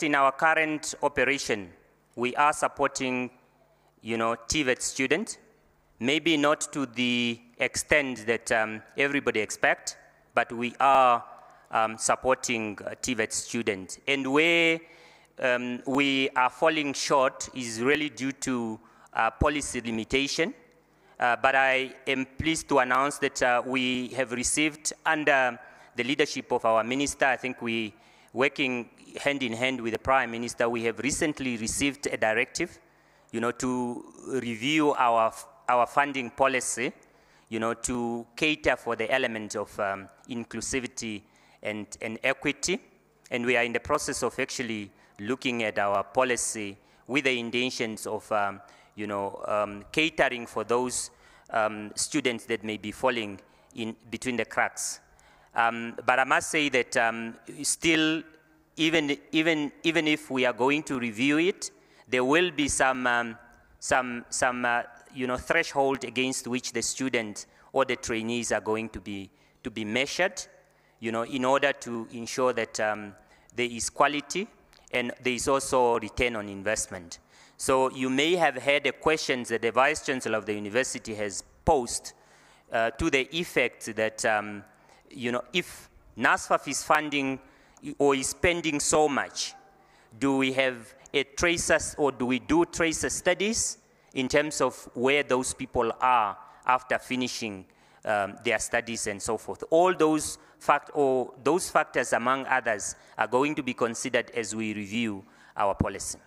In our current operation, we are supporting, you know, TVET students, maybe not to the extent that um, everybody expect, but we are um, supporting uh, TVET students. And where um, we are falling short is really due to uh, policy limitation. Uh, but I am pleased to announce that uh, we have received under the leadership of our minister, I think we working hand in hand with the Prime Minister, we have recently received a directive, you know, to review our, our funding policy, you know, to cater for the element of um, inclusivity and, and equity. And we are in the process of actually looking at our policy with the intentions of, um, you know, um, catering for those um, students that may be falling in between the cracks. Um, but I must say that um, still even, even, even if we are going to review it, there will be some, um, some, some uh, you know, threshold against which the student or the trainees are going to be, to be measured, you know, in order to ensure that um, there is quality and there is also return on investment. So you may have heard the questions that the Vice Chancellor of the university has posed uh, to the effect that, um, you know, if NSFAF is funding or is spending so much? Do we have a tracer or do we do tracer studies in terms of where those people are after finishing um, their studies and so forth? All those fact or those factors, among others, are going to be considered as we review our policy.